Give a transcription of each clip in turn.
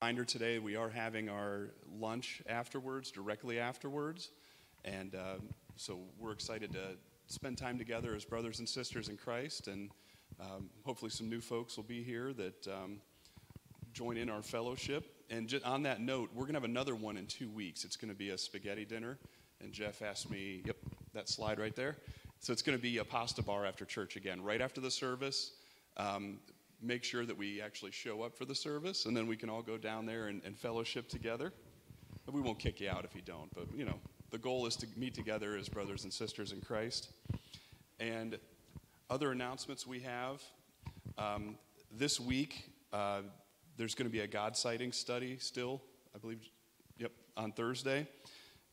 reminder today we are having our lunch afterwards, directly afterwards. And uh, so we're excited to spend time together as brothers and sisters in Christ. And um, hopefully, some new folks will be here that um, join in our fellowship. And just on that note, we're going to have another one in two weeks. It's going to be a spaghetti dinner. And Jeff asked me, yep, that slide right there. So it's going to be a pasta bar after church again, right after the service. Um, make sure that we actually show up for the service, and then we can all go down there and, and fellowship together. We won't kick you out if you don't, but you know, the goal is to meet together as brothers and sisters in Christ. And other announcements we have um, this week, uh, there's going to be a God sighting study still, I believe, yep, on Thursday.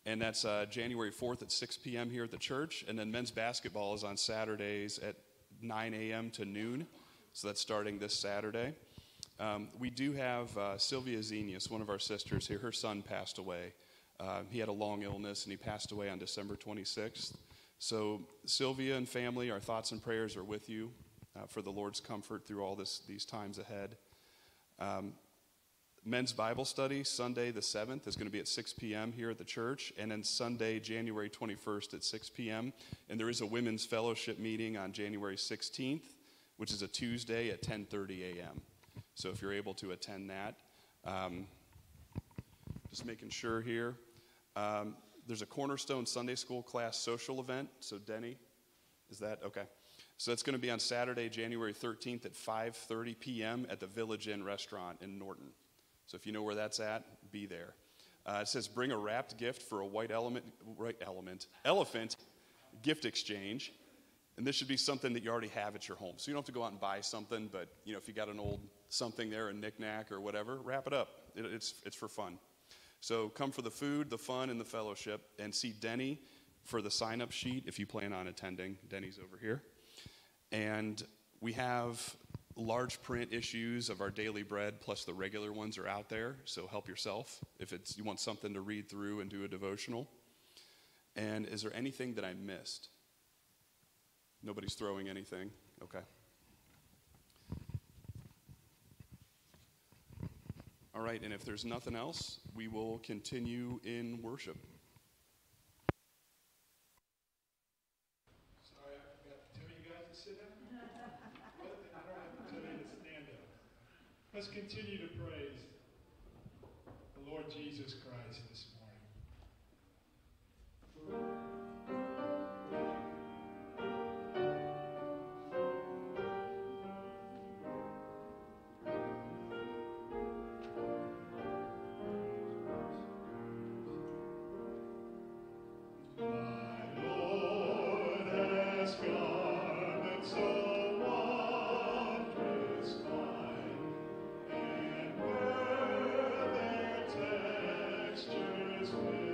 And that's uh, January 4th at 6 p.m. here at the church. And then men's basketball is on Saturdays at 9 a.m. to noon. So that's starting this Saturday. Um, we do have uh, Sylvia Zenius, one of our sisters here. Her son passed away. Uh, he had a long illness and he passed away on December 26th. So, Sylvia and family, our thoughts and prayers are with you uh, for the Lord's comfort through all this, these times ahead. Um, men's Bible study, Sunday the 7th, is going to be at 6 p.m. here at the church, and then Sunday, January 21st at 6 p.m. And there is a women's fellowship meeting on January 16th which is a Tuesday at 10:30 a.m. So if you're able to attend that, um, just making sure here. Um, there's a Cornerstone Sunday School class social event. So Denny, is that okay? So that's going to be on Saturday, January 13th at 5:30 p.m. at the Village Inn restaurant in Norton. So if you know where that's at, be there. Uh, it says bring a wrapped gift for a white element, right element, elephant gift exchange. And this should be something that you already have at your home. So you don't have to go out and buy something, but you know, if you got an old something there, a knickknack or whatever, wrap it up. It, it's, it's for fun. So come for the food, the fun, and the fellowship, and see Denny for the sign up sheet if you plan on attending. Denny's over here. And we have large print issues of our daily bread, plus the regular ones are out there. So help yourself if it's, you want something to read through and do a devotional. And is there anything that I missed? Nobody's throwing anything? Okay. All right, and if there's nothing else, we will continue in worship. Sorry, I to tell you guys to sit down. I don't have to stand up. Let's continue to to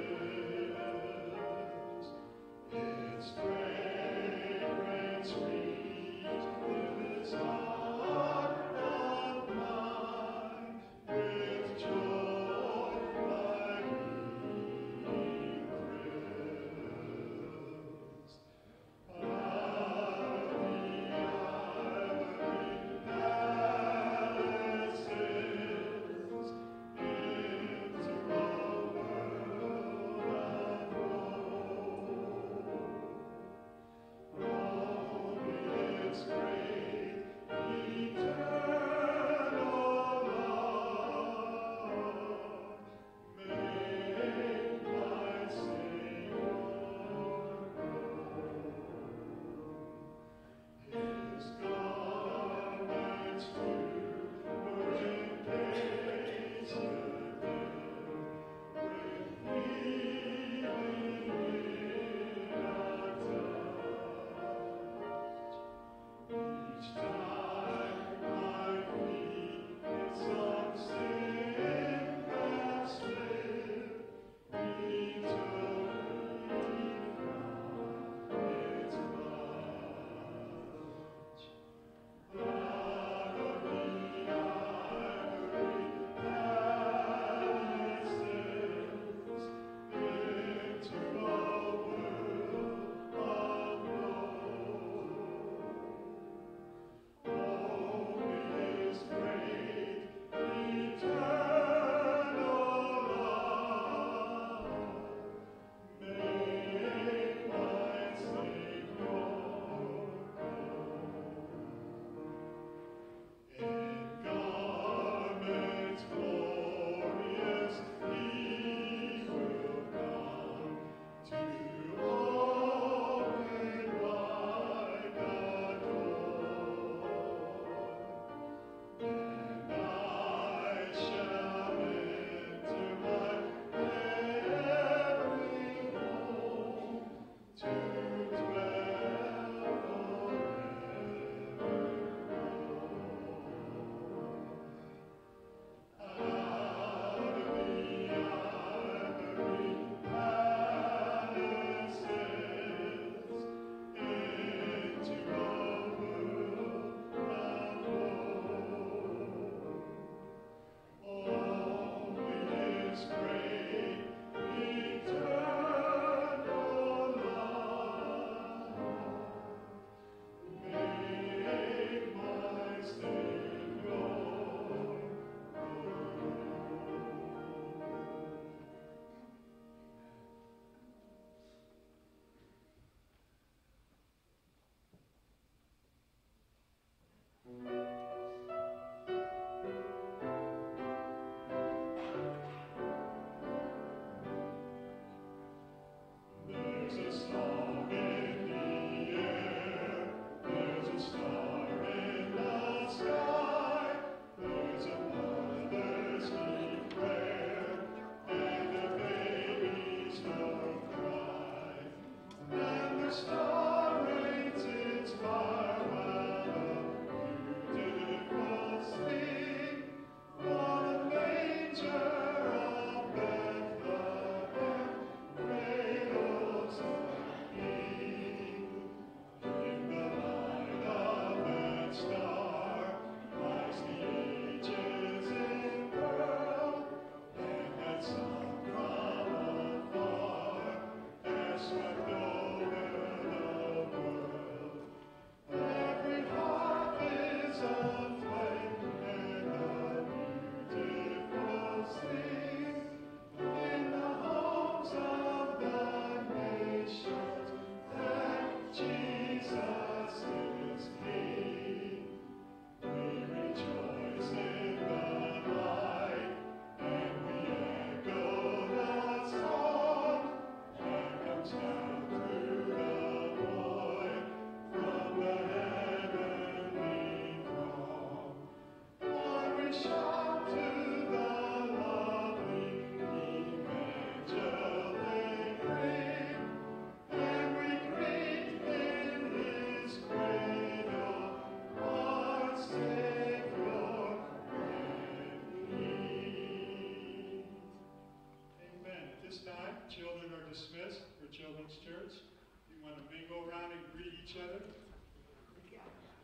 Each other.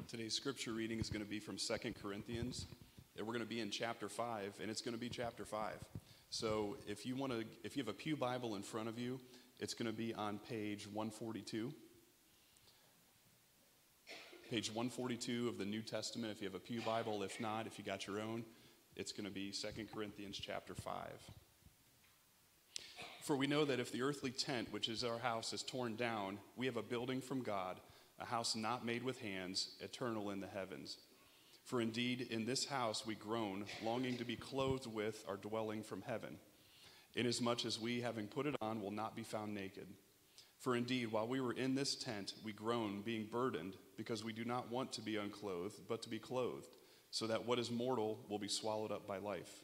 Today's scripture reading is going to be from 2 Corinthians. And we're going to be in chapter 5, and it's going to be chapter 5. So if you want to, if you have a Pew Bible in front of you, it's going to be on page 142. Page 142 of the New Testament if you have a Pew Bible. If not, if you got your own, it's going to be 2 Corinthians chapter 5. For we know that if the earthly tent, which is our house, is torn down, we have a building from God, a house not made with hands, eternal in the heavens. For indeed, in this house we groan, longing to be clothed with our dwelling from heaven, inasmuch as we, having put it on, will not be found naked. For indeed, while we were in this tent, we groan, being burdened, because we do not want to be unclothed, but to be clothed, so that what is mortal will be swallowed up by life.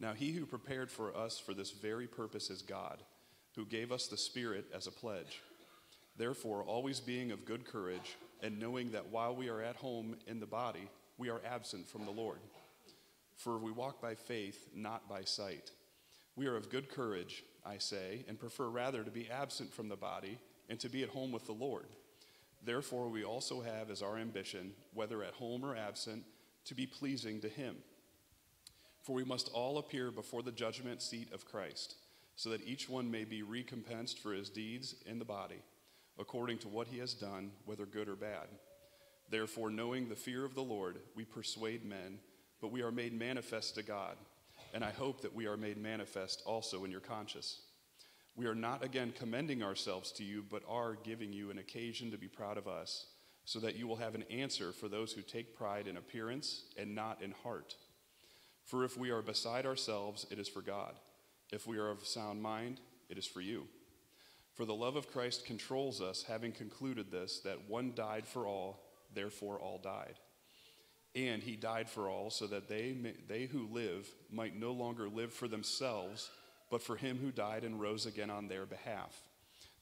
Now, he who prepared for us for this very purpose is God, who gave us the Spirit as a pledge. Therefore, always being of good courage, and knowing that while we are at home in the body, we are absent from the Lord. For we walk by faith, not by sight. We are of good courage, I say, and prefer rather to be absent from the body and to be at home with the Lord. Therefore, we also have as our ambition, whether at home or absent, to be pleasing to Him. For we must all appear before the judgment seat of Christ, so that each one may be recompensed for his deeds in the body, according to what he has done, whether good or bad. Therefore, knowing the fear of the Lord, we persuade men, but we are made manifest to God. And I hope that we are made manifest also in your conscience. We are not again commending ourselves to you, but are giving you an occasion to be proud of us, so that you will have an answer for those who take pride in appearance and not in heart. For if we are beside ourselves, it is for God. If we are of sound mind, it is for you. For the love of Christ controls us, having concluded this, that one died for all, therefore all died. And he died for all, so that they, may, they who live might no longer live for themselves, but for him who died and rose again on their behalf.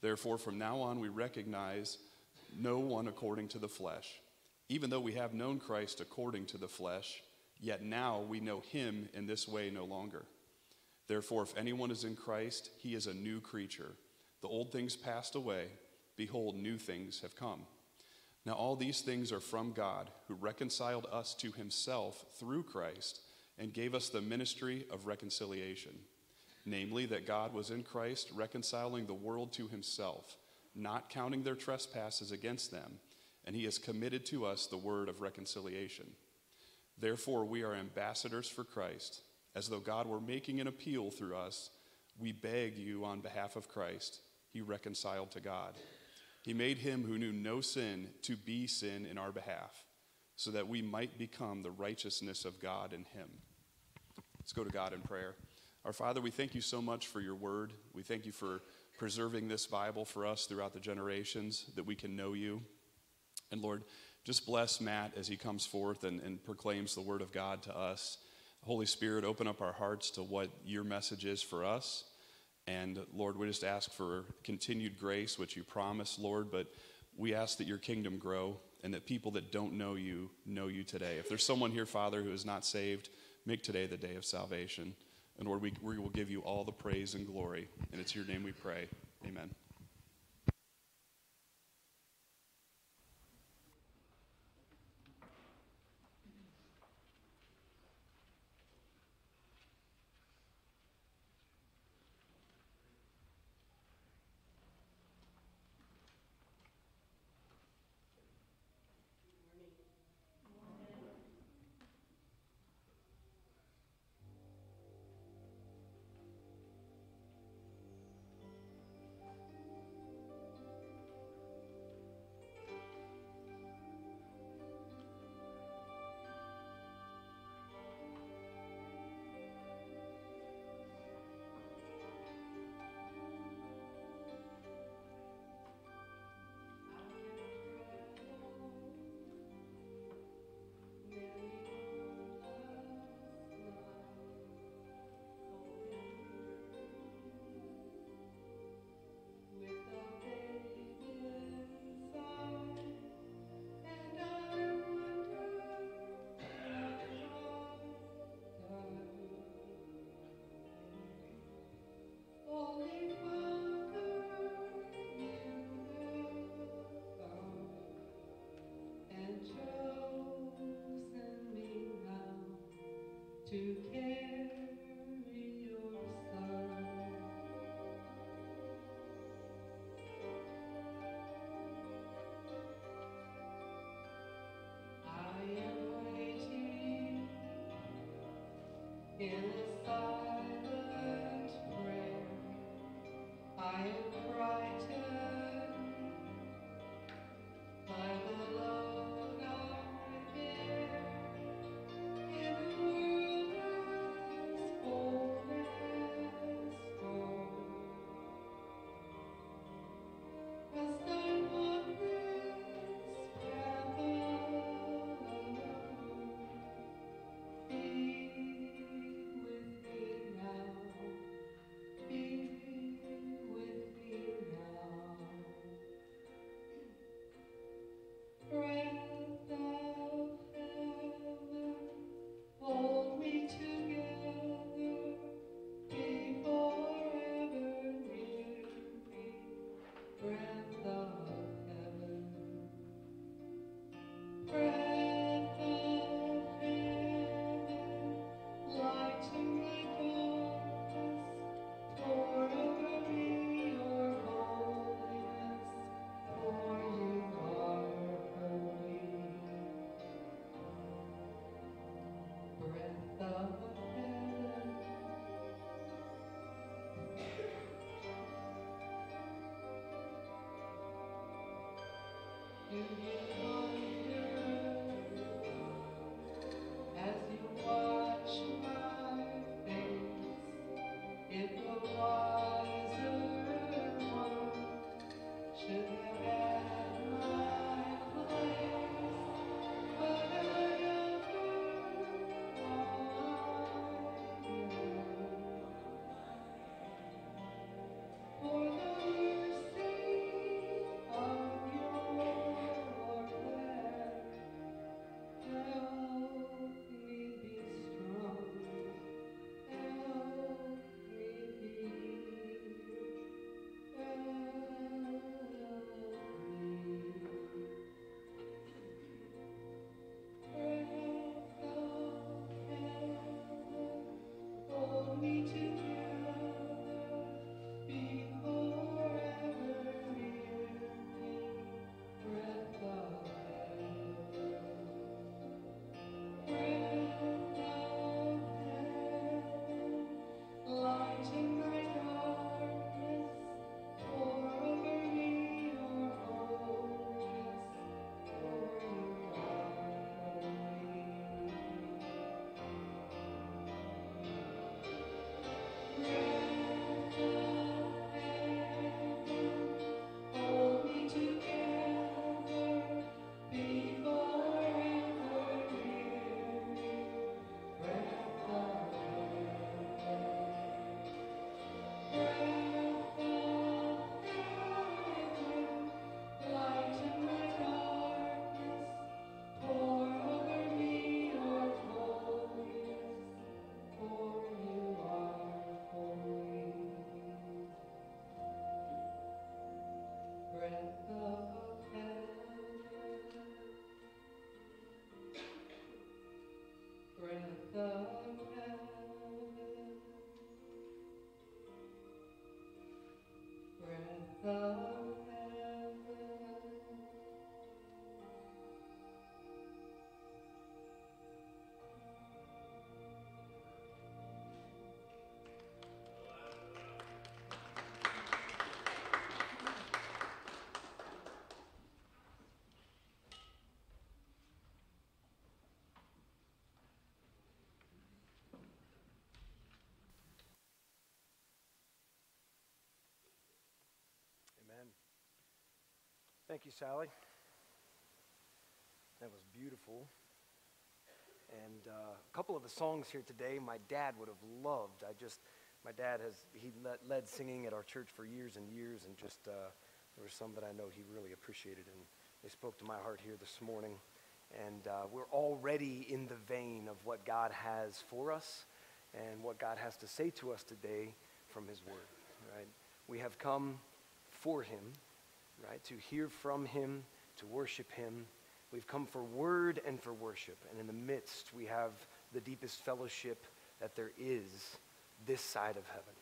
Therefore, from now on, we recognize no one according to the flesh. Even though we have known Christ according to the flesh, yet now we know him in this way no longer. Therefore, if anyone is in Christ, he is a new creature. The old things passed away. Behold, new things have come. Now, all these things are from God, who reconciled us to himself through Christ and gave us the ministry of reconciliation. Namely, that God was in Christ reconciling the world to himself, not counting their trespasses against them, and he has committed to us the word of reconciliation. Therefore, we are ambassadors for Christ, as though God were making an appeal through us. We beg you on behalf of Christ, he reconciled to God. He made him who knew no sin to be sin in our behalf, so that we might become the righteousness of God in him. Let's go to God in prayer. Our Father, we thank you so much for your word. We thank you for preserving this Bible for us throughout the generations that we can know you. And Lord, just bless Matt as he comes forth and, and proclaims the word of God to us. Holy Spirit, open up our hearts to what your message is for us. And Lord, we just ask for continued grace, which you promise, Lord, but we ask that your kingdom grow and that people that don't know you know you today. If there's someone here, Father, who is not saved, make today the day of salvation. And Lord, we, we will give you all the praise and glory. And it's your name we pray. Amen. To carry your son. I am waiting in Thank you, Sally. That was beautiful. And uh, a couple of the songs here today, my dad would have loved. I just, my dad has, he led, led singing at our church for years and years, and just, uh, there were some that I know he really appreciated, and they spoke to my heart here this morning. And uh, we're already in the vein of what God has for us and what God has to say to us today from his word, right? We have come for him, right? To hear from him, to worship him. We've come for word and for worship. And in the midst, we have the deepest fellowship that there is this side of heaven,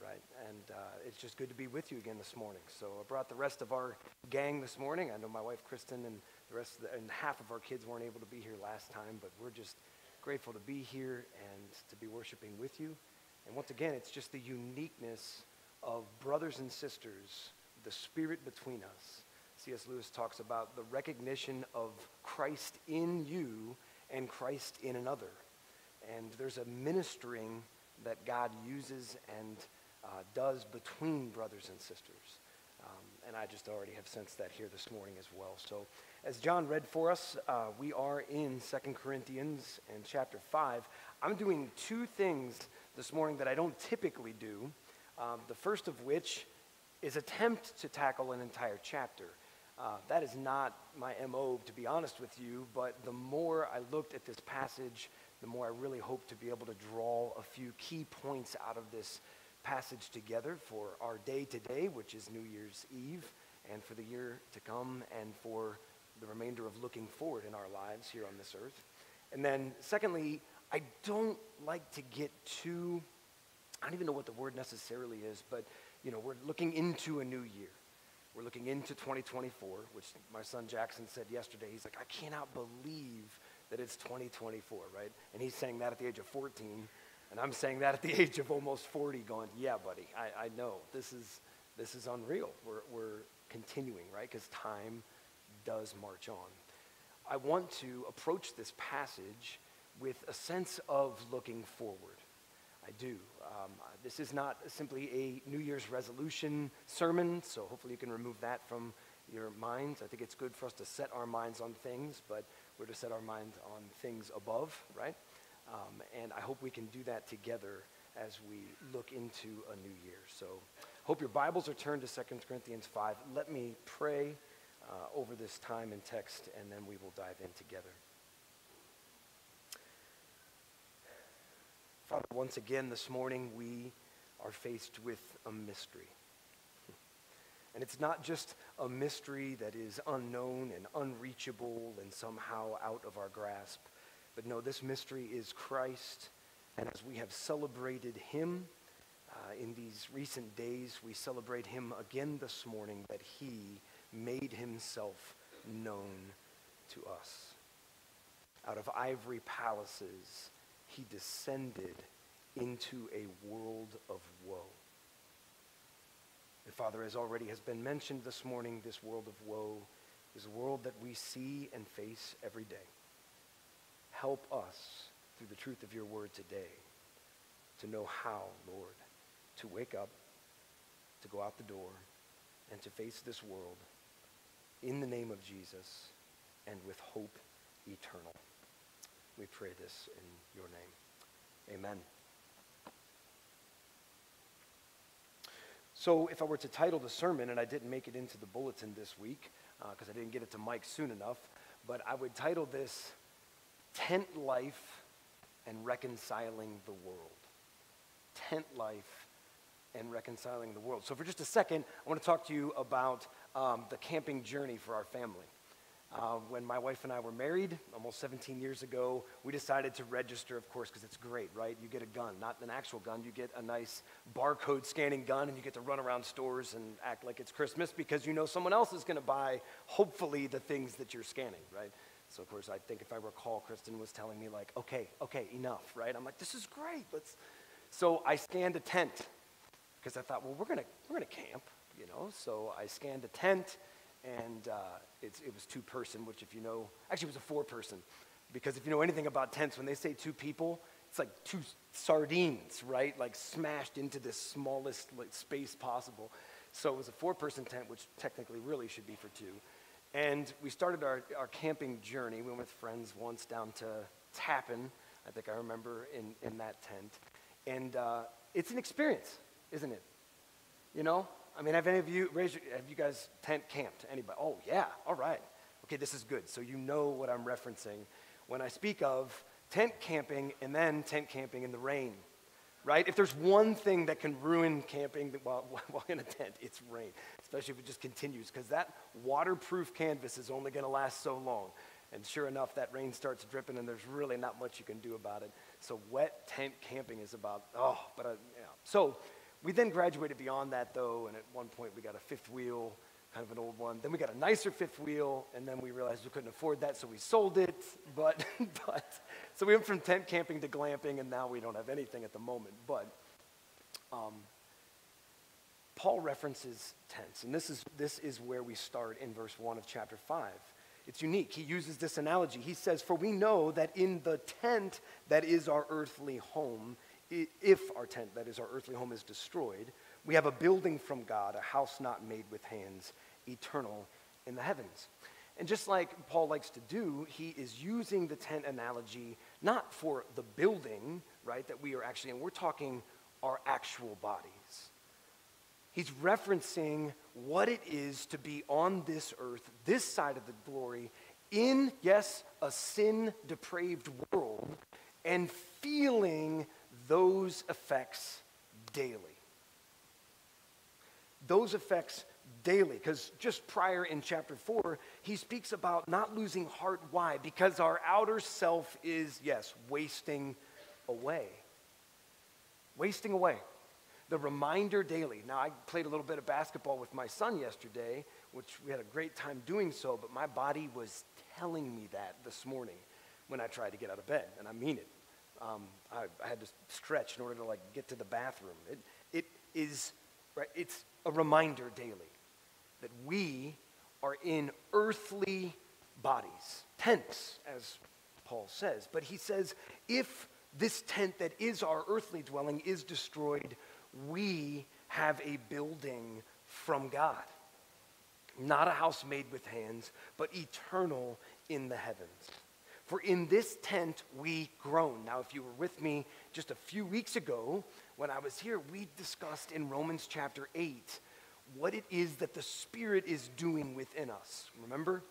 right? And uh, it's just good to be with you again this morning. So I brought the rest of our gang this morning. I know my wife Kristen and the rest the, and half of our kids weren't able to be here last time, but we're just grateful to be here and to be worshiping with you. And once again, it's just the uniqueness of brothers and sisters, the spirit between us. C.S. Lewis talks about the recognition of Christ in you and Christ in another. And there's a ministering that God uses and uh, does between brothers and sisters. Um, and I just already have sensed that here this morning as well. So, as John read for us, uh, we are in Second Corinthians and chapter 5. I'm doing two things this morning that I don't typically do. Um, the first of which is attempt to tackle an entire chapter. Uh, that is not my MO, to be honest with you, but the more I looked at this passage, the more I really hope to be able to draw a few key points out of this passage together for our day today, which is New Year's Eve, and for the year to come, and for the remainder of looking forward in our lives here on this earth. And then, secondly, I don't like to get too, I don't even know what the word necessarily is, but you know, we're looking into a new year. We're looking into 2024, which my son Jackson said yesterday. He's like, I cannot believe that it's 2024, right? And he's saying that at the age of 14, and I'm saying that at the age of almost 40, going, yeah, buddy, I, I know. This is, this is unreal. We're, we're continuing, right? Because time does march on. I want to approach this passage with a sense of looking forward. I do. Um, this is not simply a New Year's resolution sermon, so hopefully you can remove that from your minds. I think it's good for us to set our minds on things, but we're to set our minds on things above, right? Um, and I hope we can do that together as we look into a new year. So, I hope your Bibles are turned to 2 Corinthians 5. Let me pray uh, over this time and text, and then we will dive in together. Father, once again this morning we are faced with a mystery. And it's not just a mystery that is unknown and unreachable and somehow out of our grasp, but no, this mystery is Christ. And as we have celebrated him uh, in these recent days, we celebrate him again this morning that he made himself known to us. Out of ivory palaces, he descended into a world of woe. And Father, as already has been mentioned this morning, this world of woe is a world that we see and face every day. Help us through the truth of your word today to know how, Lord, to wake up, to go out the door, and to face this world in the name of Jesus and with hope eternal. We pray this in your name. Amen. So, if I were to title the sermon, and I didn't make it into the bulletin this week because uh, I didn't get it to Mike soon enough, but I would title this Tent Life and Reconciling the World. Tent Life and Reconciling the World. So, for just a second, I want to talk to you about um, the camping journey for our family. Uh, when my wife and I were married almost 17 years ago, we decided to register, of course, because it's great, right? You get a gun, not an actual gun. You get a nice barcode scanning gun, and you get to run around stores and act like it's Christmas because you know someone else is going to buy, hopefully, the things that you're scanning, right? So, of course, I think if I recall, Kristen was telling me, like, okay, okay, enough, right? I'm like, this is great. Let's. So I scanned a tent because I thought, well, we're going to we're gonna camp, you know? So I scanned a tent and uh, it was two person, which if you know, actually it was a four person, because if you know anything about tents, when they say two people, it's like two sardines, right? Like smashed into the smallest like, space possible. So it was a four person tent, which technically really should be for two. And we started our, our camping journey. We went with friends once down to Tappan, I think I remember, in, in that tent. And uh, it's an experience, isn't it? You know? I mean, have any of you, raise your, have you guys tent camped? Anybody? Oh, yeah, all right. Okay, this is good. So you know what I'm referencing when I speak of tent camping and then tent camping in the rain, right? If there's one thing that can ruin camping while, while in a tent, it's rain, especially if it just continues, because that waterproof canvas is only going to last so long. And sure enough, that rain starts dripping, and there's really not much you can do about it. So wet tent camping is about, oh, but uh, yeah. So we then graduated beyond that, though, and at one point we got a fifth wheel, kind of an old one. Then we got a nicer fifth wheel, and then we realized we couldn't afford that, so we sold it. But, but, so we went from tent camping to glamping, and now we don't have anything at the moment. But um, Paul references tents, and this is, this is where we start in verse 1 of chapter 5. It's unique. He uses this analogy. He says, For we know that in the tent that is our earthly home, if our tent that is our earthly home is destroyed, we have a building from God, a house not made with hands, eternal in the heavens. And just like Paul likes to do, he is using the tent analogy not for the building, right, that we are actually in. We're talking our actual bodies. He's referencing what it is to be on this earth, this side of the glory, in, yes, a sin depraved world, and feeling those effects daily. Those effects daily. Because just prior in chapter 4, he speaks about not losing heart. Why? Because our outer self is, yes, wasting away. Wasting away. The reminder daily. Now, I played a little bit of basketball with my son yesterday, which we had a great time doing so, but my body was telling me that this morning when I tried to get out of bed, and I mean it. Um, I, I, had to stretch in order to like get to the bathroom. It, it is, right, it's a reminder daily that we are in earthly bodies, tents, as Paul says. But he says, if this tent that is our earthly dwelling is destroyed, we have a building from God. Not a house made with hands, but eternal in the heavens. For in this tent we groan. Now, if you were with me just a few weeks ago when I was here, we discussed in Romans chapter 8 what it is that the Spirit is doing within us. Remember?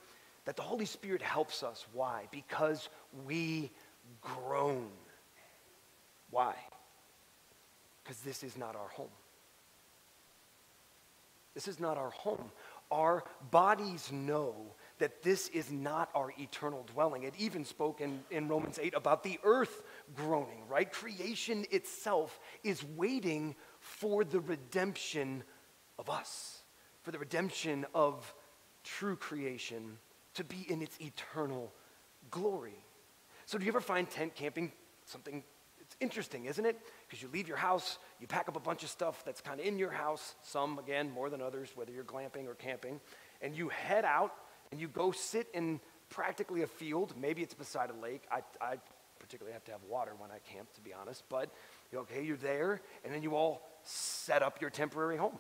That the Holy Spirit helps us. Why? Because we groan. Why? Because this is not our home. This is not our home. Our bodies know that this is not our eternal dwelling. It even spoke in, in Romans 8 about the earth groaning, right? Creation itself is waiting for the redemption of us, for the redemption of true creation to be in its eternal glory. So, do you ever find tent camping something? It's interesting, isn't it? Because you leave your house, you pack up a bunch of stuff that's kind of in your house, some again more than others, whether you're glamping or camping, and you head out and you go sit in practically a field. Maybe it's beside a lake. I, I particularly have to have water when I camp, to be honest. But okay, you're there, and then you all set up your temporary home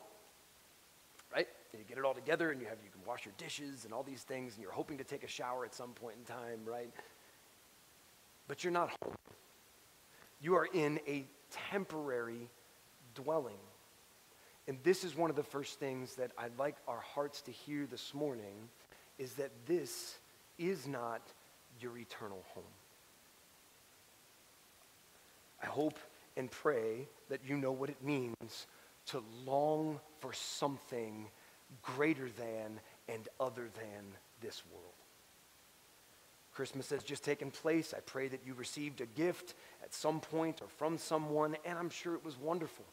right? And you get it all together and you have you can wash your dishes and all these things and you're hoping to take a shower at some point in time, right? But you're not home. You are in a temporary dwelling. And this is one of the first things that I'd like our hearts to hear this morning is that this is not your eternal home. I hope and pray that you know what it means to long for something greater than and other than this world. Christmas has just taken place. I pray that you received a gift at some point or from someone, and I'm sure it was wonderful.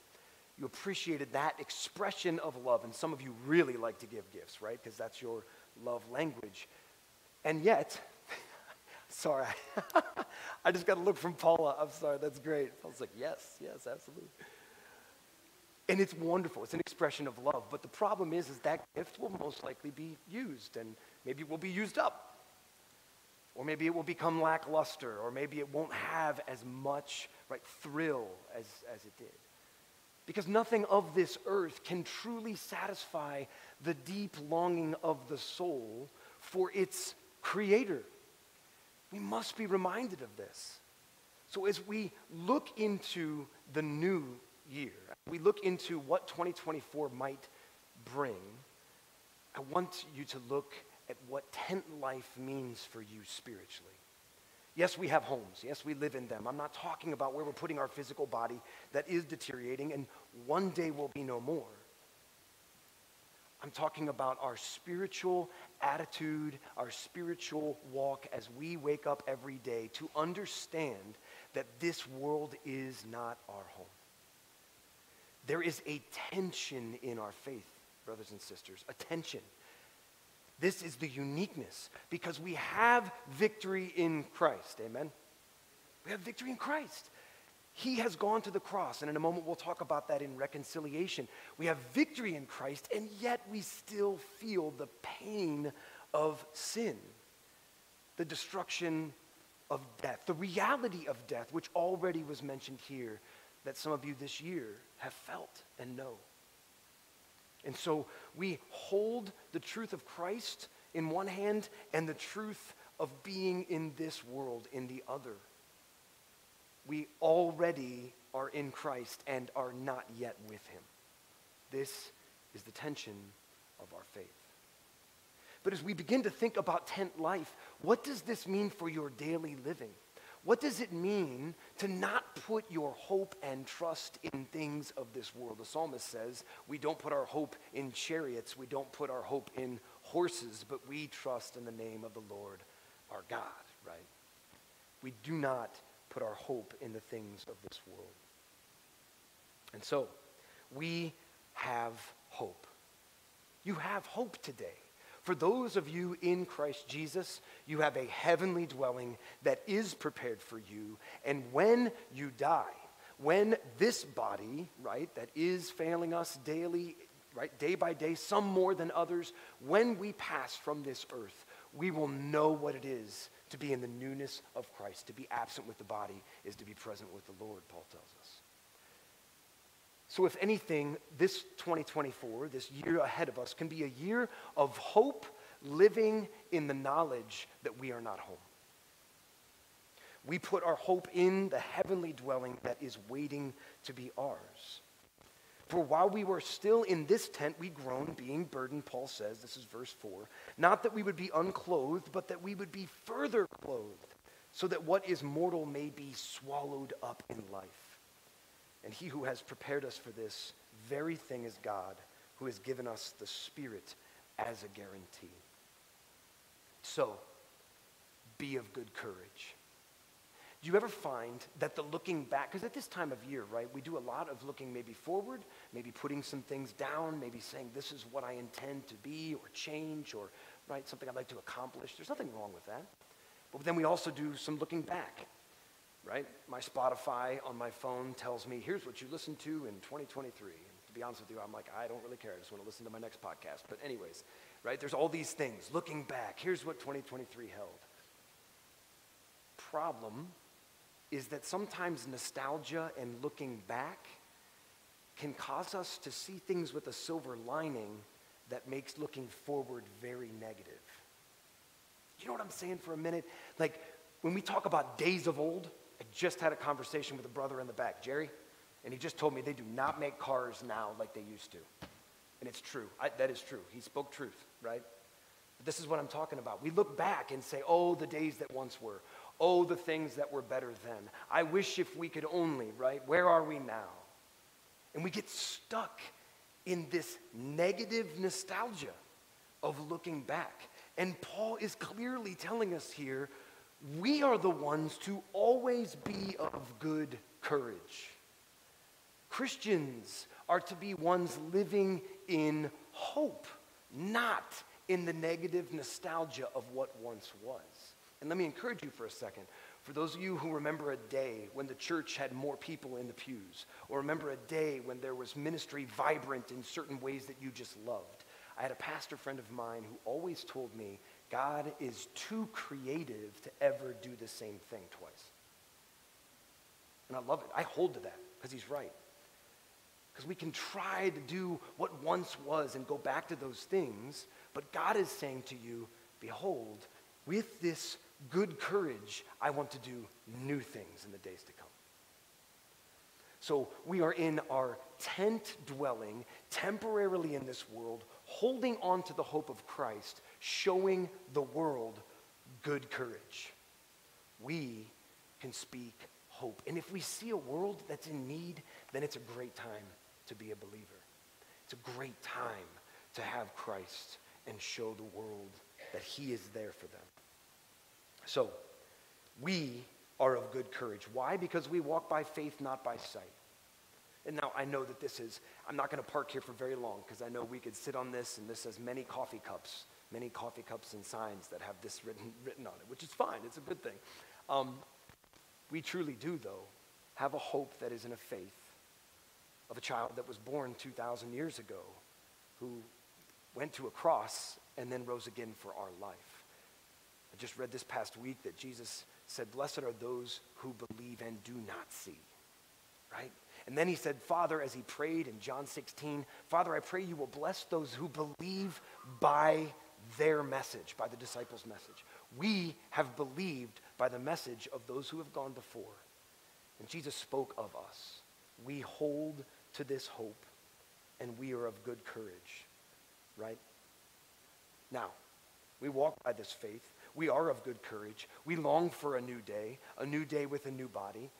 You appreciated that expression of love, and some of you really like to give gifts, right? Because that's your love language. And yet, sorry, I just got a look from Paula. I'm sorry, that's great. I was like, yes, yes, absolutely. And it's wonderful. It's an expression of love. But the problem is, is that gift will most likely be used, and maybe it will be used up. Or maybe it will become lackluster, or maybe it won't have as much right, thrill as, as it did. Because nothing of this earth can truly satisfy the deep longing of the soul for its creator. We must be reminded of this. So, as we look into the new year, we look into what 2024 might bring, I want you to look at what tent life means for you spiritually. Yes, we have homes. Yes, we live in them. I'm not talking about where we're putting our physical body that is deteriorating and one day will be no more. I'm talking about our spiritual attitude, our spiritual walk as we wake up every day to understand that this world is not our home. There is a tension in our faith, brothers and sisters, a tension. This is the uniqueness because we have victory in Christ. Amen? We have victory in Christ. He has gone to the cross, and in a moment we'll talk about that in reconciliation. We have victory in Christ, and yet we still feel the pain of sin, the destruction of death, the reality of death, which already was mentioned here, that some of you this year have felt and know. And so we hold the truth of Christ in one hand and the truth of being in this world in the other. We already are in Christ and are not yet with him. This is the tension of our faith. But as we begin to think about tent life, what does this mean for your daily living? What does it mean to not put your hope and trust in things of this world? The psalmist says, We don't put our hope in chariots, we don't put our hope in horses, but we trust in the name of the Lord our God, right? We do not put our hope in the things of this world. And so, we have hope. You have hope today. For those of you in Christ Jesus, you have a heavenly dwelling that is prepared for you. And when you die, when this body, right, that is failing us daily, right, day by day, some more than others, when we pass from this earth, we will know what it is to be in the newness of Christ. To be absent with the body is to be present with the Lord, Paul tells us. So, if anything, this 2024, this year ahead of us, can be a year of hope living in the knowledge that we are not home. We put our hope in the heavenly dwelling that is waiting to be ours. For while we were still in this tent, we groaned, being burdened, Paul says, this is verse 4, not that we would be unclothed, but that we would be further clothed, so that what is mortal may be swallowed up in life. And he who has prepared us for this very thing is God, who has given us the Spirit as a guarantee. So, be of good courage. Do you ever find that the looking back, because at this time of year, right, we do a lot of looking maybe forward, maybe putting some things down, maybe saying this is what I intend to be or change or, right, something I'd like to accomplish. There's nothing wrong with that. But then we also do some looking back right? My Spotify on my phone tells me, here's what you listened to in 2023. And to be honest with you, I'm like, I don't really care. I just want to listen to my next podcast. But, anyways, right? There's all these things. Looking back, here's what 2023 held. Problem is that sometimes nostalgia and looking back can cause us to see things with a silver lining that makes looking forward very negative. You know what I'm saying for a minute? Like when we talk about days of old, I just had a conversation with a brother in the back, Jerry, and he just told me they do not make cars now like they used to. And it's true. I, that is true. He spoke truth, right? But this is what I'm talking about. We look back and say, oh, the days that once were. Oh, the things that were better then. I wish if we could only, right? Where are we now? And we get stuck in this negative nostalgia of looking back. And Paul is clearly telling us here we are the ones to always be of good courage. Christians are to be ones living in hope, not in the negative nostalgia of what once was. And let me encourage you for a second. For those of you who remember a day when the church had more people in the pews, or remember a day when there was ministry vibrant in certain ways that you just loved, I had a pastor friend of mine who always told me God is too creative to ever do the same thing twice. And I love it. I hold to that because he's right. Because we can try to do what once was and go back to those things, but God is saying to you, Behold, with this good courage, I want to do new things in the days to come. So we are in our tent dwelling, temporarily in this world, holding on to the hope of Christ, showing the world good courage. We can speak hope. And if we see a world that's in need, then it's a great time to be a believer. It's a great time to have Christ and show the world that He is there for them. So, we are of good courage. Why? Because we walk by faith, not by sight. And now I know that this is, I'm not going to park here for very long because I know we could sit on this and this has many coffee cups, many coffee cups and signs that have this written, written on it, which is fine. It's a good thing. Um, we truly do, though, have a hope that is in a faith of a child that was born 2,000 years ago who went to a cross and then rose again for our life. I just read this past week that Jesus said, Blessed are those who believe and do not see, right? And then he said, Father, as he prayed in John 16, Father, I pray you will bless those who believe by their message, by the disciples' message. We have believed by the message of those who have gone before. And Jesus spoke of us. We hold to this hope, and we are of good courage, right? Now, we walk by this faith. We are of good courage. We long for a new day, a new day with a new body.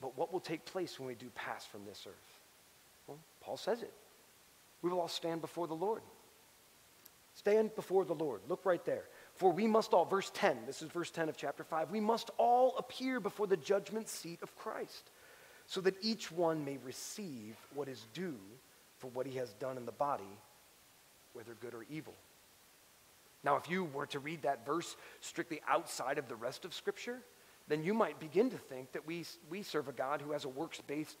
But what will take place when we do pass from this earth? Well, Paul says it. We will all stand before the Lord. Stand before the Lord. Look right there. For we must all, verse 10, this is verse 10 of chapter 5, we must all appear before the judgment seat of Christ, so that each one may receive what is due for what he has done in the body, whether good or evil. Now, if you were to read that verse strictly outside of the rest of Scripture, then you might begin to think that we, we serve a God who has a works-based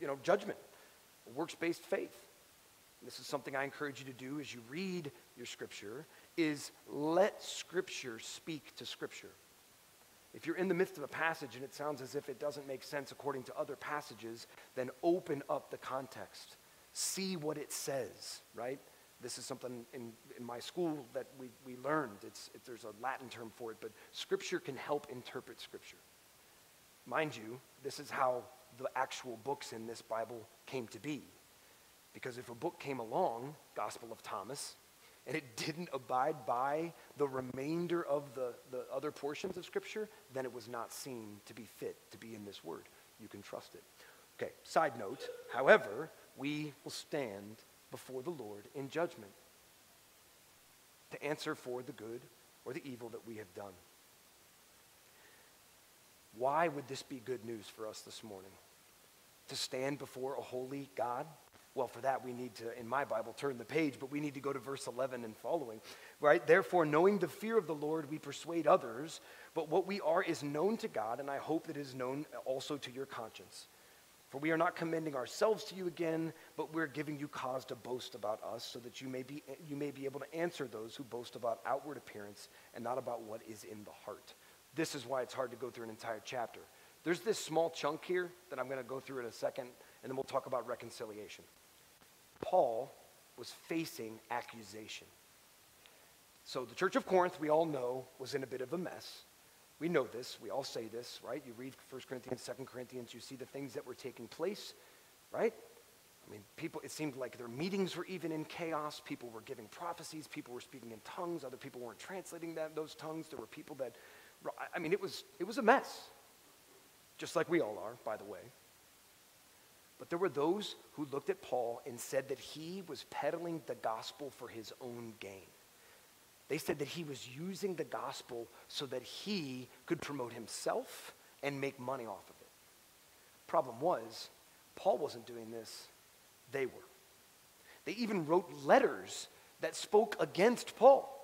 you know, judgment, a works-based faith. This is something I encourage you to do as you read your Scripture, is let Scripture speak to Scripture. If you're in the midst of a passage and it sounds as if it doesn't make sense according to other passages, then open up the context. See what it says, right? This is something in, in my school that we, we learned. It's, it, there's a Latin term for it, but Scripture can help interpret Scripture. Mind you, this is how the actual books in this Bible came to be. Because if a book came along, Gospel of Thomas, and it didn't abide by the remainder of the, the other portions of Scripture, then it was not seen to be fit to be in this word. You can trust it. Okay, side note, however, we will stand before the Lord in judgment to answer for the good or the evil that we have done. Why would this be good news for us this morning? To stand before a holy God? Well, for that, we need to, in my Bible, turn the page, but we need to go to verse 11 and following, right? Therefore, knowing the fear of the Lord, we persuade others, but what we are is known to God, and I hope that it is known also to your conscience. For we are not commending ourselves to you again, but we're giving you cause to boast about us, so that you may be, you may be able to answer those who boast about outward appearance and not about what is in the heart. This is why it's hard to go through an entire chapter. There's this small chunk here that I'm going to go through in a second, and then we'll talk about reconciliation. Paul was facing accusation. So the church of Corinth, we all know, was in a bit of a mess. We know this. We all say this, right? You read 1 Corinthians, 2 Corinthians, you see the things that were taking place, right? I mean, people, it seemed like their meetings were even in chaos. People were giving prophecies. People were speaking in tongues. Other people weren't translating that, those tongues. There were people that, I mean, it was, it was a mess. Just like we all are, by the way. But there were those who looked at Paul and said that he was peddling the gospel for his own gain. They said that he was using the gospel so that he could promote himself and make money off of it. Problem was, Paul wasn't doing this, they were. They even wrote letters that spoke against Paul.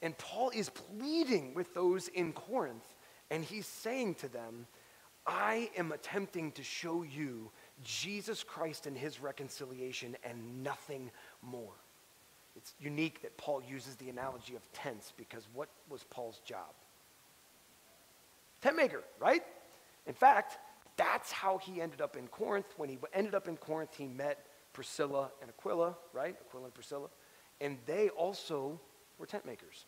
And Paul is pleading with those in Corinth, and he's saying to them, I am attempting to show you Jesus Christ and his reconciliation and nothing more. It's unique that Paul uses the analogy of tents because what was Paul's job? Tent maker, right? In fact, That's how he ended up in Corinth. When he ended up in Corinth, he met Priscilla and Aquila, right? Aquila and Priscilla. And they also were tent makers.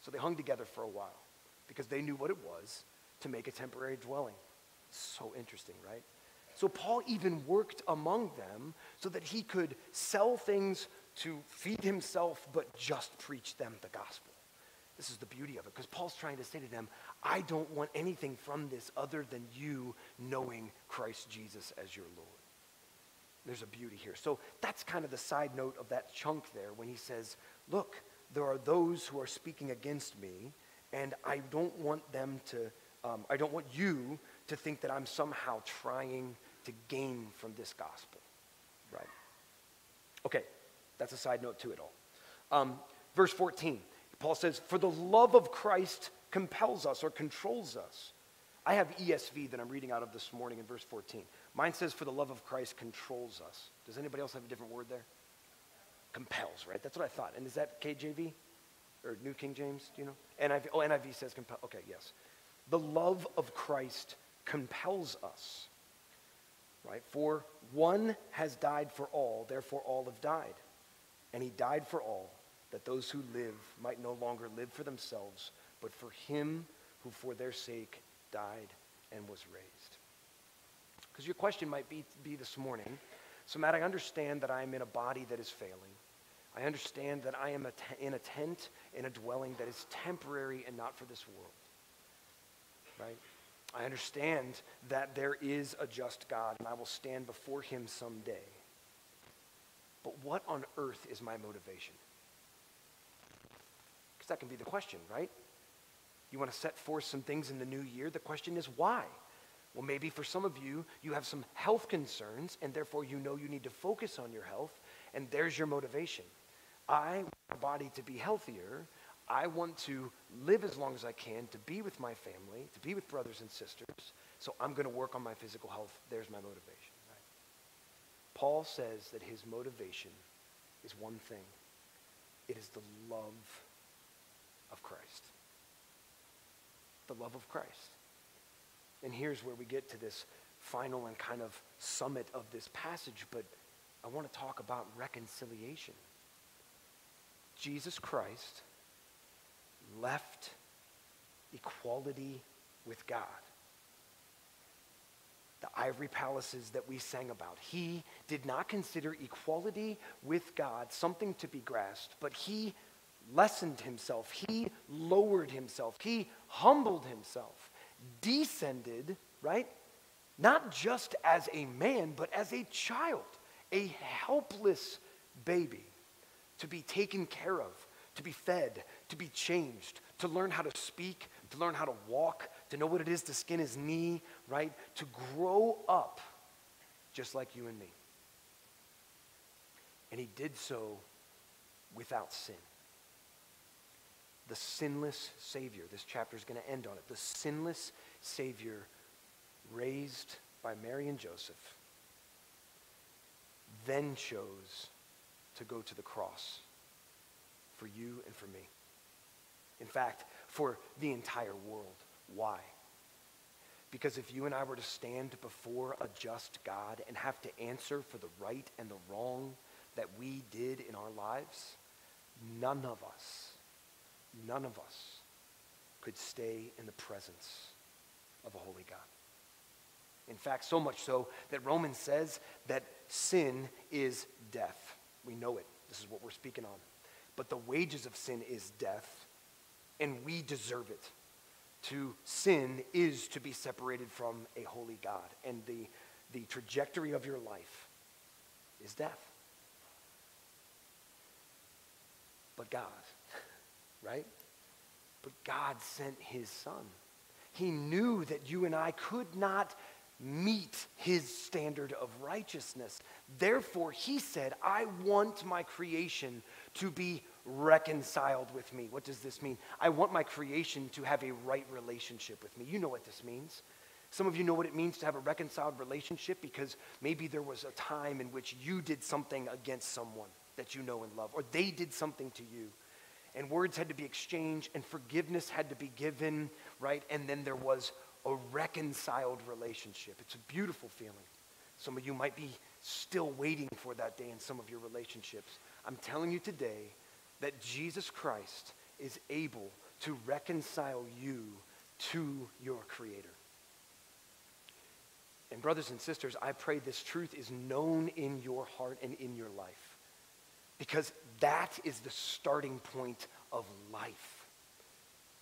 So they hung together for a while because they knew what it was to make a temporary dwelling. So interesting, right? So Paul even worked among them so that he could sell things to feed himself, but just preach them the gospel. This is the beauty of it, because Paul's trying to say to them, I don't want anything from this other than you knowing Christ Jesus as your Lord. There's a beauty here. So that's kind of the side note of that chunk there when he says, Look, there are those who are speaking against me, and I don't want them to, um, I don't want you to think that I'm somehow trying to gain from this gospel. Right? Okay, that's a side note to it all. Um, verse 14, Paul says, For the love of Christ compels us or controls us. I have ESV that I'm reading out of this morning in verse 14. Mine says, For the love of Christ controls us. Does anybody else have a different word there? Compels, right? That's what I thought. And is that KJV? Or New King James? Do you know? NIV, oh, NIV says compel. Okay, yes. The love of Christ compels us, right? For one has died for all, therefore all have died. And he died for all, that those who live might no longer live for themselves, but for him who for their sake died and was raised. Because your question might be, be this morning so, Matt, I understand that I am in a body that is failing. I understand that I am a te- in a tent, in a dwelling that is temporary and not for this world. Right? I understand that there is a just God and I will stand before him someday. But what on earth is my motivation? Because that can be the question, right? You want to set forth some things in the new year? The question is why? Well, maybe for some of you, you have some health concerns, and therefore you know you need to focus on your health, and there's your motivation. I want my body to be healthier. I want to live as long as I can, to be with my family, to be with brothers and sisters. So I'm going to work on my physical health. There's my motivation. Right? Paul says that his motivation is one thing it is the love of Christ. The love of Christ. And here's where we get to this final and kind of summit of this passage, but I want to talk about reconciliation. Jesus Christ left equality with God. The ivory palaces that we sang about. He did not consider equality with God something to be grasped, but he lessened himself. He lowered himself. He humbled himself, descended, right? Not just as a man, but as a child, a helpless baby to be taken care of, to be fed, to be changed, to learn how to speak, to learn how to walk, to know what it is to skin his knee, right? To grow up just like you and me. And he did so without sin. The sinless Savior, this chapter is going to end on it. The sinless Savior raised by Mary and Joseph then chose to go to the cross for you and for me. In fact, for the entire world. Why? Because if you and I were to stand before a just God and have to answer for the right and the wrong that we did in our lives, none of us, none of us could stay in the presence of a holy God. In fact, so much so that Romans says that sin is death. We know it. This is what we're speaking on. But the wages of sin is death, and we deserve it. To sin is to be separated from a holy God, and the, the trajectory of your life is death. But God, right? But God sent his son. He knew that you and I could not meet his standard of righteousness. Therefore, he said, I want my creation to be reconciled with me. What does this mean? I want my creation to have a right relationship with me. You know what this means. Some of you know what it means to have a reconciled relationship because maybe there was a time in which you did something against someone that you know and love, or they did something to you. And words had to be exchanged, and forgiveness had to be given, right? And then there was a reconciled relationship. It's a beautiful feeling. Some of you might be still waiting for that day in some of your relationships. I'm telling you today that Jesus Christ is able to reconcile you to your Creator. And, brothers and sisters, I pray this truth is known in your heart and in your life because that is the starting point of life.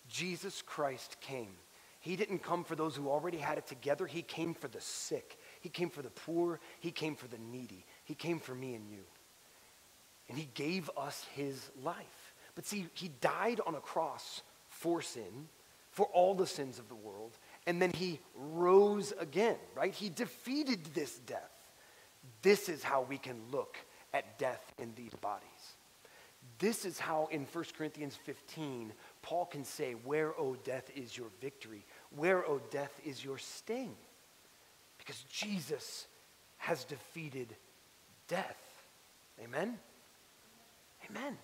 Jesus Christ came. He didn't come for those who already had it together, He came for the sick, He came for the poor, He came for the needy, He came for me and you. And He gave us His life. But see, He died on a cross for sin, for all the sins of the world, and then He rose again, right? He defeated this death. This is how we can look at death in these bodies. This is how in 1 Corinthians 15, Paul can say, Where, O death, is your victory? Where, O death, is your sting? Because Jesus has defeated death. Amen? Amen.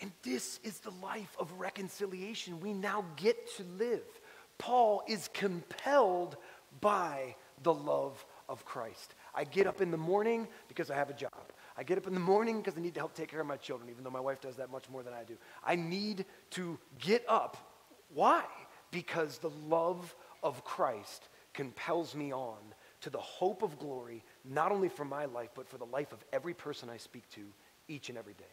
And this is the life of reconciliation we now get to live. Paul is compelled by the love of Christ. I get up in the morning because I have a job. I get up in the morning because I need to help take care of my children, even though my wife does that much more than I do. I need to get up. Why? Because the love of Christ compels me on to the hope of glory, not only for my life, but for the life of every person I speak to each and every day.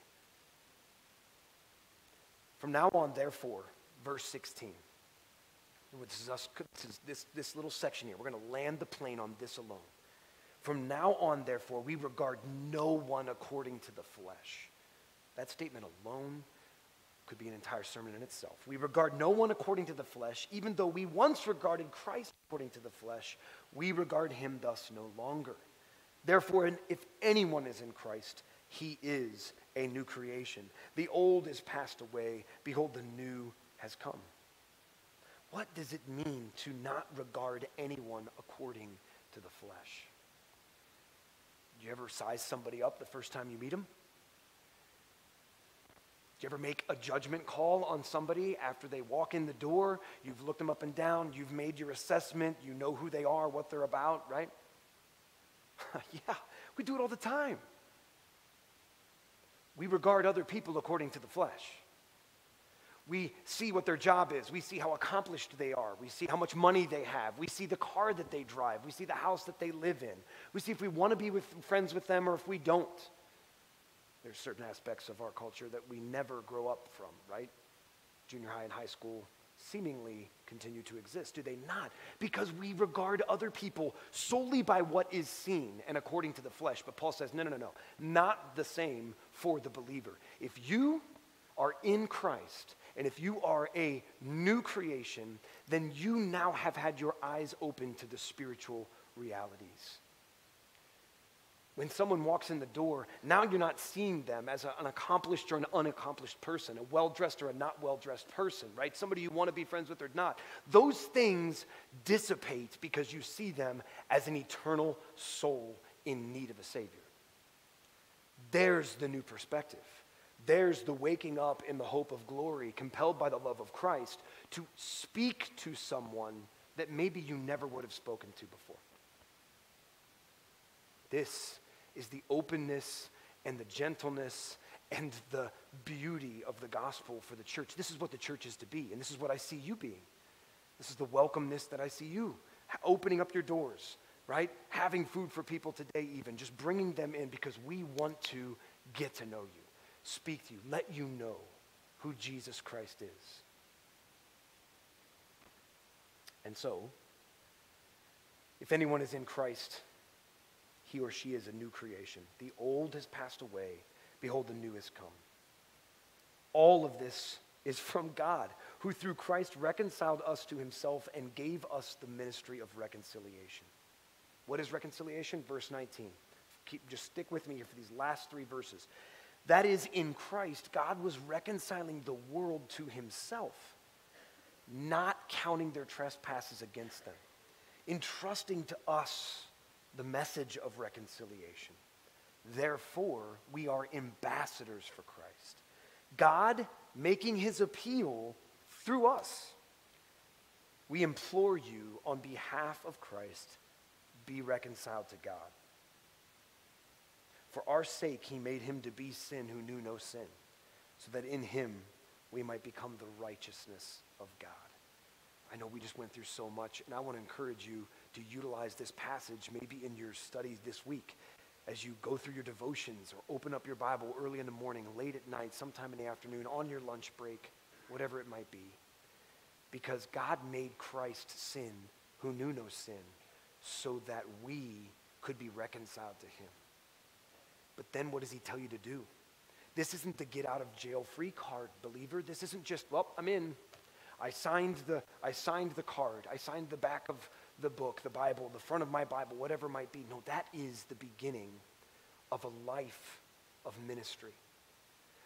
From now on, therefore, verse 16. This is us, this, this, this little section here. We're going to land the plane on this alone. From now on, therefore, we regard no one according to the flesh. That statement alone could be an entire sermon in itself. We regard no one according to the flesh, even though we once regarded Christ according to the flesh, we regard him thus no longer. Therefore, if anyone is in Christ, he is a new creation. The old is passed away. Behold, the new has come. What does it mean to not regard anyone according to the flesh? Do you ever size somebody up the first time you meet them? Do you ever make a judgment call on somebody after they walk in the door? You've looked them up and down, you've made your assessment, you know who they are, what they're about, right? yeah, we do it all the time. We regard other people according to the flesh. We see what their job is. We see how accomplished they are. We see how much money they have. We see the car that they drive. We see the house that they live in. We see if we want to be with, friends with them or if we don't. There's certain aspects of our culture that we never grow up from, right? Junior high and high school seemingly continue to exist, do they not? Because we regard other people solely by what is seen and according to the flesh. But Paul says, no, no, no, no, not the same for the believer. If you are in Christ, and if you are a new creation, then you now have had your eyes open to the spiritual realities. When someone walks in the door, now you're not seeing them as an accomplished or an unaccomplished person, a well dressed or a not well dressed person, right? Somebody you want to be friends with or not. Those things dissipate because you see them as an eternal soul in need of a Savior. There's the new perspective. There's the waking up in the hope of glory, compelled by the love of Christ, to speak to someone that maybe you never would have spoken to before. This is the openness and the gentleness and the beauty of the gospel for the church. This is what the church is to be, and this is what I see you being. This is the welcomeness that I see you opening up your doors, right? Having food for people today, even just bringing them in because we want to get to know you, speak to you, let you know who Jesus Christ is. And so, if anyone is in Christ, he or she is a new creation. The old has passed away. Behold, the new has come. All of this is from God, who through Christ reconciled us to himself and gave us the ministry of reconciliation. What is reconciliation? Verse 19. Keep, just stick with me here for these last three verses. That is, in Christ, God was reconciling the world to himself, not counting their trespasses against them, entrusting to us the message of reconciliation. Therefore, we are ambassadors for Christ. God making his appeal through us. We implore you on behalf of Christ, be reconciled to God. For our sake, he made him to be sin who knew no sin, so that in him we might become the righteousness of God. I know we just went through so much, and I want to encourage you to utilize this passage maybe in your studies this week as you go through your devotions or open up your Bible early in the morning, late at night, sometime in the afternoon, on your lunch break, whatever it might be. Because God made Christ sin who knew no sin so that we could be reconciled to him. But then what does he tell you to do? This isn't the get out of jail free card, believer. This isn't just, well, I'm in. I signed the, I signed the card. I signed the back of the book, the Bible, the front of my Bible, whatever it might be. No, that is the beginning of a life of ministry.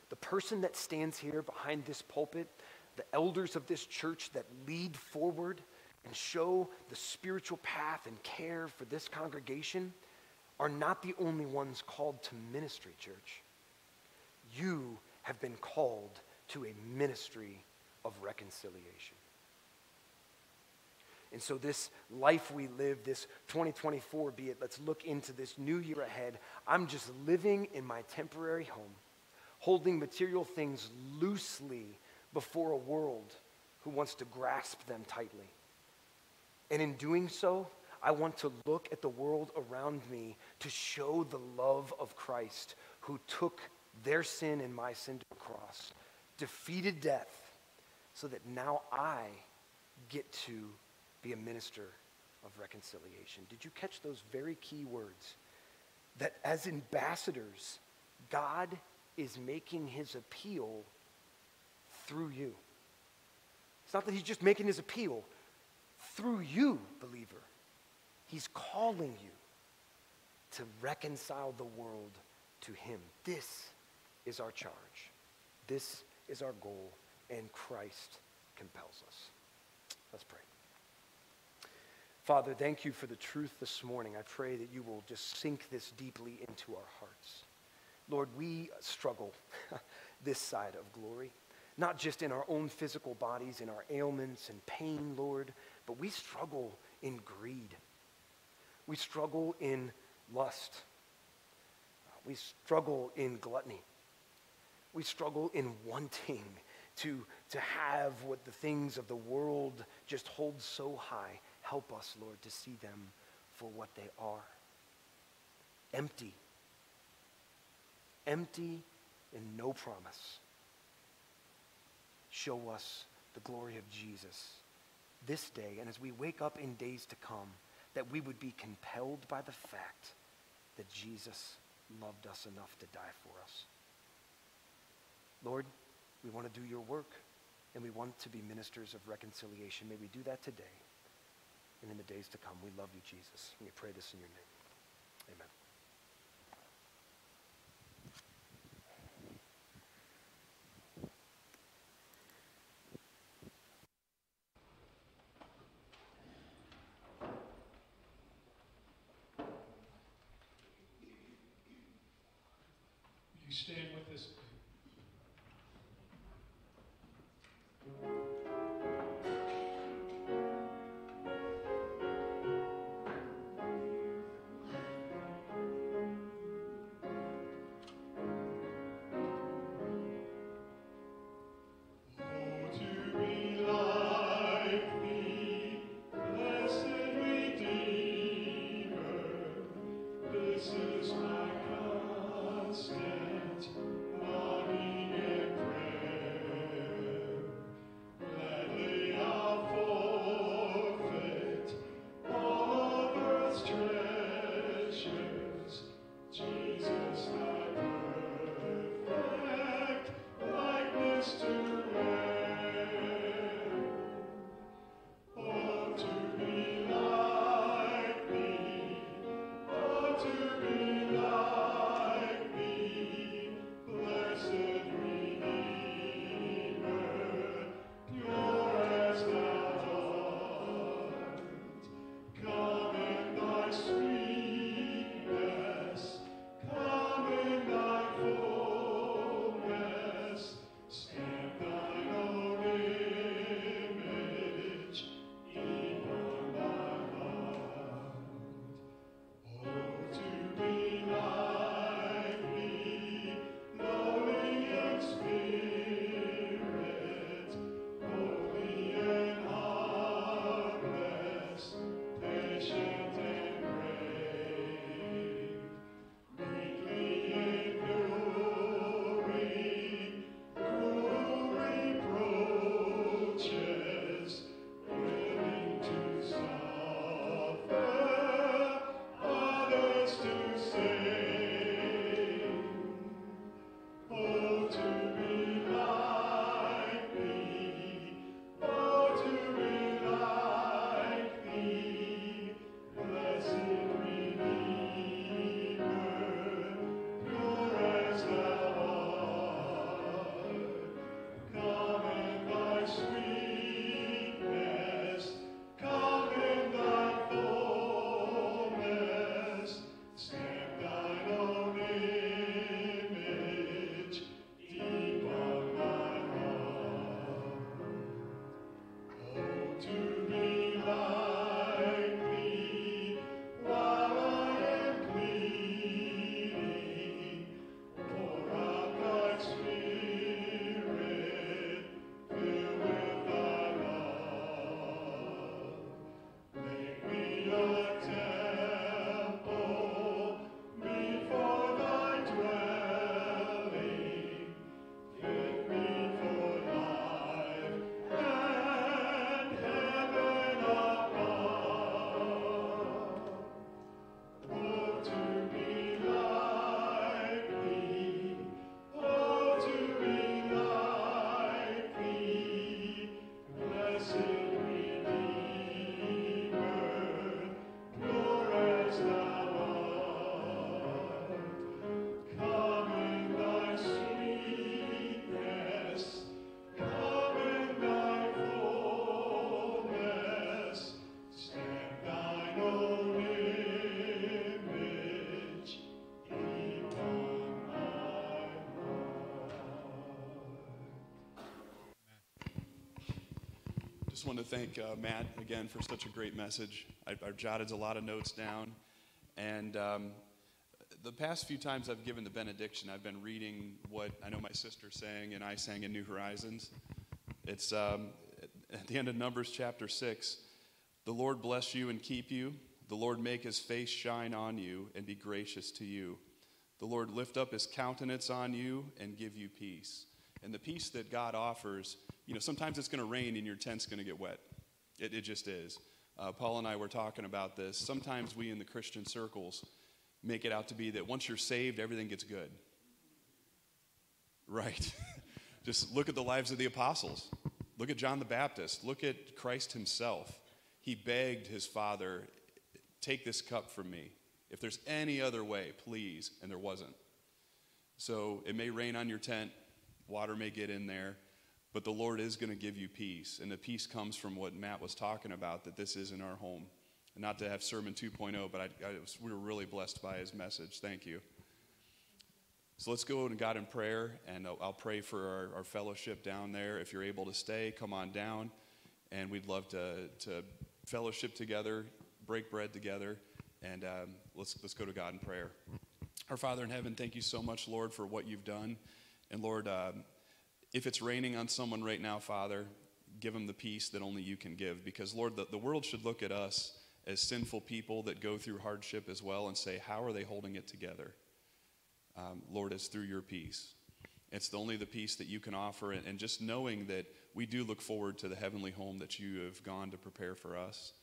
The person that stands here behind this pulpit, the elders of this church that lead forward and show the spiritual path and care for this congregation are not the only ones called to ministry, church. You have been called to a ministry of reconciliation. And so, this life we live, this 2024, be it, let's look into this new year ahead. I'm just living in my temporary home, holding material things loosely before a world who wants to grasp them tightly. And in doing so, I want to look at the world around me to show the love of Christ who took their sin and my sin to the cross, defeated death, so that now I get to be a minister of reconciliation. Did you catch those very key words? That as ambassadors, God is making his appeal through you. It's not that he's just making his appeal through you, believer. He's calling you to reconcile the world to him. This is our charge. This is our goal, and Christ compels us. Let's pray. Father, thank you for the truth this morning. I pray that you will just sink this deeply into our hearts. Lord, we struggle this side of glory, not just in our own physical bodies, in our ailments and pain, Lord, but we struggle in greed. We struggle in lust. We struggle in gluttony. We struggle in wanting to, to have what the things of the world just hold so high. Help us, Lord, to see them for what they are empty. Empty and no promise. Show us the glory of Jesus this day and as we wake up in days to come, that we would be compelled by the fact that Jesus loved us enough to die for us. Lord, we want to do your work and we want to be ministers of reconciliation. May we do that today and in the days to come. We love you, Jesus. And we pray this in your name. Amen. Just want to thank uh, Matt again for such a great message. I, I jotted a lot of notes down. And um, the past few times I've given the benediction, I've been reading what I know my sister sang and I sang in New Horizons. It's um, at the end of Numbers chapter 6. The Lord bless you and keep you. The Lord make his face shine on you and be gracious to you. The Lord lift up his countenance on you and give you peace. And the peace that God offers, you know, sometimes it's going to rain and your tent's going to get wet. It, it just is. Uh, Paul and I were talking about this. Sometimes we in the Christian circles make it out to be that once you're saved, everything gets good. Right. just look at the lives of the apostles. Look at John the Baptist. Look at Christ himself. He begged his father, Take this cup from me. If there's any other way, please. And there wasn't. So it may rain on your tent, water may get in there, but the Lord is going to give you peace. And the peace comes from what Matt was talking about that this is in our home. And not to have Sermon 2.0, but I, I was, we were really blessed by his message. Thank you. So let's go to God in prayer, and I'll, I'll pray for our, our, fellowship down there. If you're able to stay, come on down, and we'd love to, to fellowship together, break bread together, and um, let's, let's go to God in prayer. Our Father in heaven, thank you so much, Lord, for what you've done. And Lord, um, if it's raining on someone right now, Father, give them the peace that only you can give. Because, Lord, the, the world should look at us as sinful people that go through hardship as well and say, How are they holding it together? Um, Lord, it's through your peace. It's the only the peace that you can offer. And, and just knowing that we do look forward to the heavenly home that you have gone to prepare for us.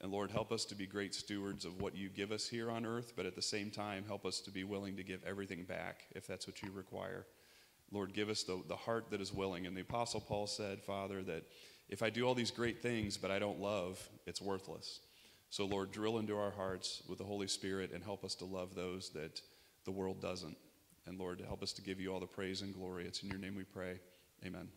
And Lord, help us to be great stewards of what you give us here on earth, but at the same time, help us to be willing to give everything back if that's what you require. Lord, give us the, the heart that is willing. And the Apostle Paul said, Father, that if I do all these great things, but I don't love, it's worthless. So, Lord, drill into our hearts with the Holy Spirit and help us to love those that the world doesn't. And Lord, help us to give you all the praise and glory. It's in your name we pray. Amen.